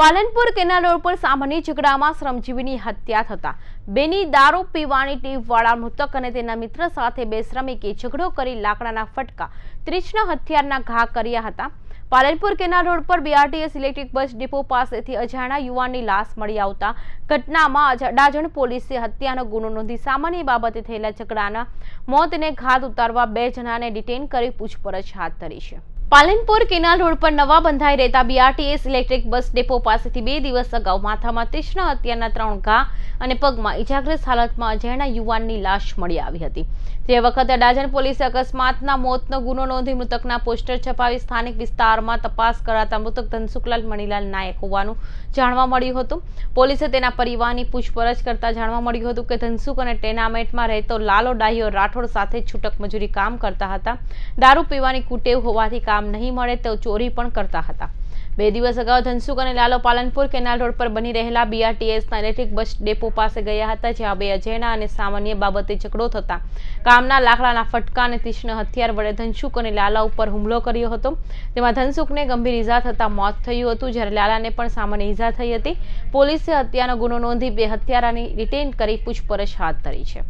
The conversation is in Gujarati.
પાલનપુર કેનાલ રોડ પર સામાન્ય ઝઘડામાં શ્રમજીવીની હત્યા થતા. બેની દારૂ પીવાની ટીપવાળા મૃતક અને તેના મિત્ર સાથે બે શ્રમિકે ઝઘડો કરી લાકડાના ફટકા ત્રીસના હથિયારના ઘા કર્યા હતા. પાલનપુર કેનાલ રોડ પર બીઆરટીએસ ઇલેક્ટ્રિક બસ ડિપો પાસેથી અજાણા યુવાનની લાશ મળી આવતા ઘટનામાં અડાજણ પોલીસે હત્યાનો ગુનો નોંધી સામાન્ય બાબતે થયેલા ઝઘડાના મોતને ઘાત ઉતારવા બે જણાને ડિટેન કરી પૂછપરછ હાથ ધરી છે. પાલનપુર કેનાલ રોડ પર નવા બંધાઈ રહેતા બીઆરટીએસ ઇલેક્ટ્રિક બસ ડેપો પાસેથી બે દિવસ અગાઉ માથામાં તીક્ષ્ણ હત્યાના ત્રણ ઘા અને પગમાં ઇજાગ્રસ્ત હાલતમાં અજાણ્યા યુવાનની લાશ મળી આવી હતી. તે વખતે અડાજણ પોલીસે અકસ્માતના મોતનો ગુનો નોંધી મૃતકના પોસ્ટર છપાવી સ્થાનિક વિસ્તારમાં તપાસ કરાતા મૃતક ધનસુખલાલ મણીલાલ નાયક હોવાનું જાણવા મળ્યું હતું. પોલીસે તેના પરિવારની પૂછપરછ કરતા જાણવા મળ્યું હતું કે ધનસુખ અને ટેનામેન્ટમાં રહેતો લાલો ડાહીઓ રાઠોડ સાથે છૂટક મજૂરી કામ કરતા હતા. દારૂ પીવાની કુટેવ હોવાથી કામ નહીં મળે તો ચોરી પણ કરતા હતા. બે દિવસ અગાઉ ધનસુખ અને લાલો પાલનપુર કેનાલ રોડ પર બની રહેલા બીઆરટીએસના ઇલેક્ટ્રિક બસ ડેપો પાસે ગયા હતા, જ્યાં બે અજયના અને સામાન્ય બાબતે ઝઘડો થતા કામના લાકડાના ફટકા અને તીક્ષ્ણ હથિયાર વડે ધનસુખ અને લાલા ઉપર હુમલો કર્યો હતો. તેમાં ધનસુખને ગંભીર ઈજા થતાં મોત થયું હતું, જ્યારે લાલાને પણ સામાન્ય ઈજા થઈ હતી. પોલીસે હત્યાનો ગુનો નોંધી બે હત્યારાની રિટેન કરી પૂછપરછ હાથ ધરી છે.